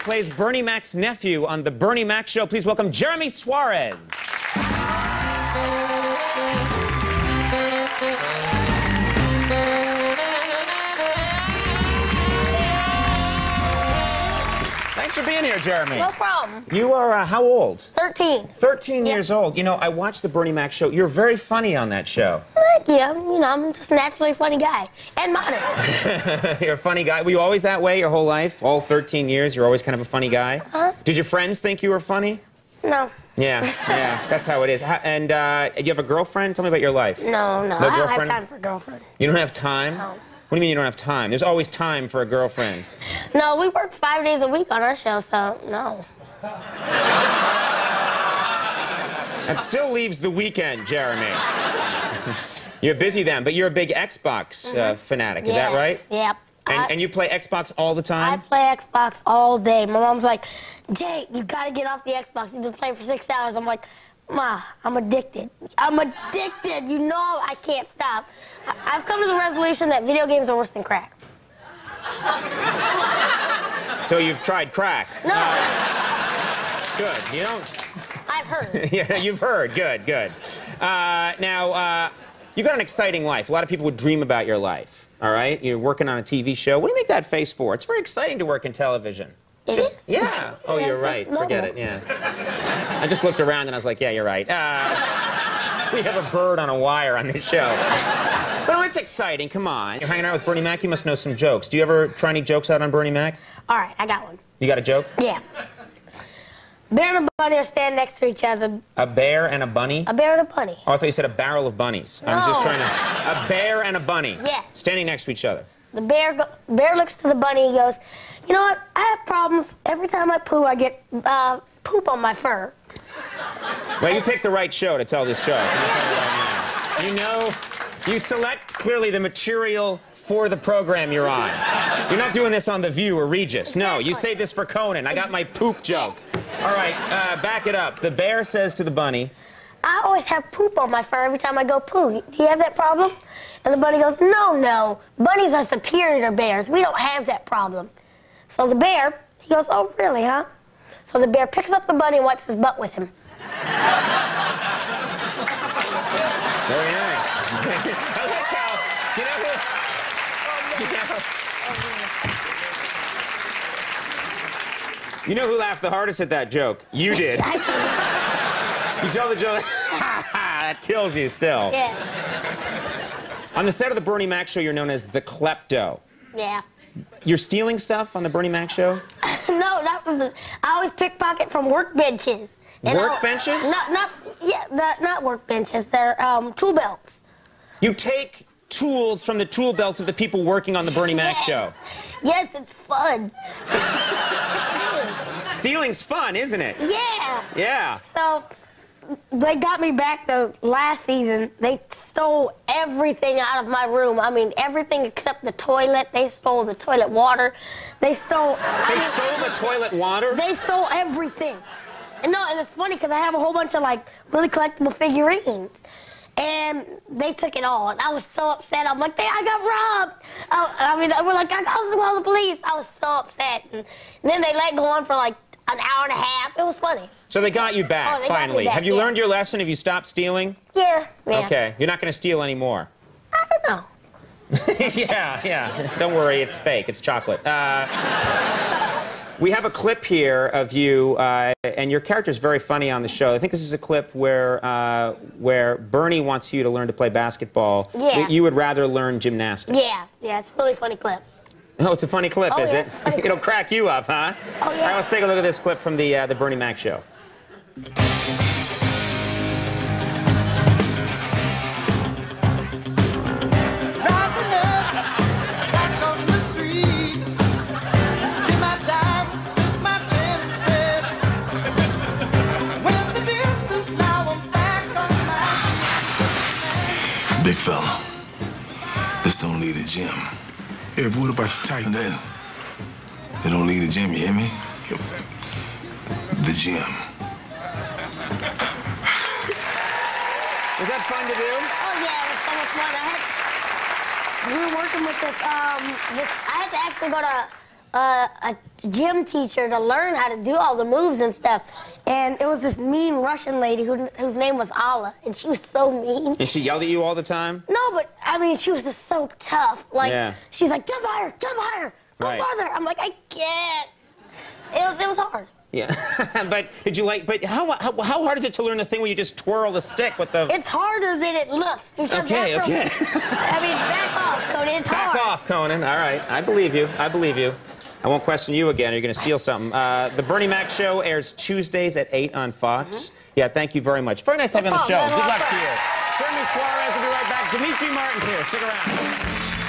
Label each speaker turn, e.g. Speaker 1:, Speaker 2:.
Speaker 1: plays Bernie Mac's nephew on The Bernie Mac Show. Please welcome Jeremy Suarez. For here, Jeremy.
Speaker 2: No problem.
Speaker 1: You are uh, how old?
Speaker 2: 13.
Speaker 1: 13
Speaker 2: Yeah.
Speaker 1: years old. You know, I watched The Bernie Mac Show. You're very funny on that show.
Speaker 2: Heck yeah, you know, I'm just a naturally funny guy. And modest.
Speaker 1: You're a funny guy. Were you always that way your whole life? All 13 years, you're always kind of a funny guy?
Speaker 2: Huh?
Speaker 1: Did your friends think you were funny?
Speaker 2: No.
Speaker 1: Yeah, yeah, that's how it is. How, and uh, you have a girlfriend? Tell me about your life.
Speaker 2: No, no.
Speaker 1: No
Speaker 2: I don't have
Speaker 1: girlfriend?
Speaker 2: time for a girlfriend.
Speaker 1: You don't have time?
Speaker 2: No.
Speaker 1: What do you mean you don't have time? There's always time for a girlfriend.
Speaker 2: No, we work five days a week on our show, so no.
Speaker 1: That still leaves the weekend, Jeremy. you're busy then, but you're a big Xbox uh, fanatic, is that
Speaker 2: Mm-hmm.
Speaker 1: Right?
Speaker 2: Yep.
Speaker 1: And,
Speaker 2: I,
Speaker 1: and you play Xbox all the time?
Speaker 2: I play Xbox all day. My mom's like, Jay, you gotta get off the Xbox. You've been playing for six hours. I'm like, Ma, I'm addicted. I'm addicted. You know I can't stop. I've come to the resolution that video games are worse than crack.
Speaker 1: So you've tried crack.
Speaker 2: No,
Speaker 1: Good. You don't.
Speaker 2: I've heard.
Speaker 1: yeah, you've heard. Good, good. Uh, now, uh, you've got an exciting life. A lot of people would dream about your life. All right? You're working on a TV show. What do you make that face for? It's very exciting to work in television.
Speaker 2: It
Speaker 1: Just,
Speaker 2: is?
Speaker 1: yeah. Oh, you're right. Forget it. Yeah. I just looked around and I was like, yeah, you're right. Uh, we have a bird on a wire on this show. Well, it's exciting. Come on. You're hanging out with Bernie Mac. You must know some jokes. Do you ever try any jokes out on Bernie Mac?
Speaker 2: All right, I got one.
Speaker 1: You got a joke?
Speaker 2: Yeah. Bear and a bunny are standing next to each other.
Speaker 1: A bear and a bunny?
Speaker 2: A bear and a bunny.
Speaker 1: Oh, I thought you said a barrel of bunnies. I was just trying to. A bear and a bunny.
Speaker 2: Yes.
Speaker 1: Standing next to each other.
Speaker 2: The bear go, bear looks to the bunny and goes, You know what? I have problems. Every time I poo, I get uh, poop on my fur.
Speaker 1: Well, you picked the right show to tell this joke. You know, you select clearly the material for the program you're on. You're not doing this on The View or Regis. No, you
Speaker 2: Exactly.
Speaker 1: saved this for Conan. I got my poop joke. All right, uh, back it up. The bear says to the bunny,
Speaker 2: I always have poop on my fur every time I go poo. Do you have that problem? And the bunny goes, No, no. Bunnies are superior to bears. We don't have that problem. So the bear, he goes, Oh, really, huh? So the bear picks up the bunny and wipes his butt with him.
Speaker 1: Very nice. I like how, you know, who- you know, you know who laughed the hardest at that joke? You did. you tell the joke. that kills you still.
Speaker 2: Yeah.
Speaker 1: On the set of the Bernie Mac show, you're known as the klepto.
Speaker 2: Yeah.
Speaker 1: You're stealing stuff on the Bernie Mac show?
Speaker 2: no, not from the. I always pickpocket from workbenches.
Speaker 1: Workbenches?
Speaker 2: Not, not, yeah, not, not workbenches. They're um, tool belts.
Speaker 1: You take tools from the tool belts of the people working on the Bernie Mac
Speaker 2: Yes.
Speaker 1: show.
Speaker 2: Yes, it's fun.
Speaker 1: Stealing's fun, isn't it?
Speaker 2: Yeah.
Speaker 1: Yeah.
Speaker 2: So they got me back the last season. They stole everything out of my room. I mean, everything except the toilet. They stole the toilet water. They stole. I
Speaker 1: They
Speaker 2: mean,
Speaker 1: stole the toilet water?
Speaker 2: They stole everything. And no, and it's funny because I have a whole bunch of like really collectible figurines. And they took it all, and I was so upset. I'm like, "Hey, I got robbed!" I, I mean, we're like, "I got to call the police." I was so upset, and, and then they let go on for like an hour and a half. It was funny.
Speaker 1: So they got you back,
Speaker 2: Oh, they got me
Speaker 1: finally.
Speaker 2: back,
Speaker 1: Have you
Speaker 2: yeah.
Speaker 1: learned your lesson? Have you stopped stealing?
Speaker 2: Yeah. yeah.
Speaker 1: Okay. You're not going to steal anymore.
Speaker 2: I don't know.
Speaker 1: yeah, yeah. Don't worry, it's fake. It's chocolate. Uh, we have a clip here of you, uh, and your character's very funny on the show. I think this is a clip where uh, where Bernie wants you to learn to play basketball.
Speaker 2: Yeah.
Speaker 1: You would rather learn gymnastics.
Speaker 2: Yeah, yeah, it's a really funny clip.
Speaker 1: Oh, it's a funny clip,
Speaker 2: Oh,
Speaker 1: is
Speaker 2: yeah,
Speaker 1: it?
Speaker 2: it's
Speaker 1: It'll crack you up, huh?
Speaker 2: Oh, yeah.
Speaker 1: right, let's take a look at this clip from the uh, the Bernie Mac show.
Speaker 3: Rising up, back on the street. Did my time, took my chances. Went the distance, now I'm back on my
Speaker 4: Big fella, this don't need a gym.
Speaker 5: Yeah, but what about the tight?
Speaker 4: And then, they don't need a gym, you hear me? The gym.
Speaker 1: Was that fun to do?
Speaker 2: Oh yeah, it was so much fun. I had we were working with this um this I had to actually go to uh, a gym teacher to learn how to do all the moves and stuff. And it was this mean Russian lady who, whose name was Alla, and she was so mean.
Speaker 1: And she yelled at you all the time?
Speaker 2: No, but I mean, she was just so tough. Like,
Speaker 1: Yeah.
Speaker 2: she's like, jump higher, jump higher, go
Speaker 1: Right.
Speaker 2: farther. I'm like, I can't. It was, it was hard.
Speaker 1: Yeah. but did you like, but how, how, how hard is it to learn the thing where you just twirl the stick with the.
Speaker 2: It's harder than it looks.
Speaker 1: Okay, okay.
Speaker 2: I mean, back off, Conan. It's
Speaker 1: Back
Speaker 2: hard.
Speaker 1: off, Conan. All right. I believe you. I believe you. I won't question you again. You're going to steal something. Uh, the Bernie Mac Show airs Tuesdays at 8 on Fox. Yeah, thank you very much. Very nice to have you on the show. Good luck to you. Jeremy Suarez will be right back. Demetri Martin here. Stick around.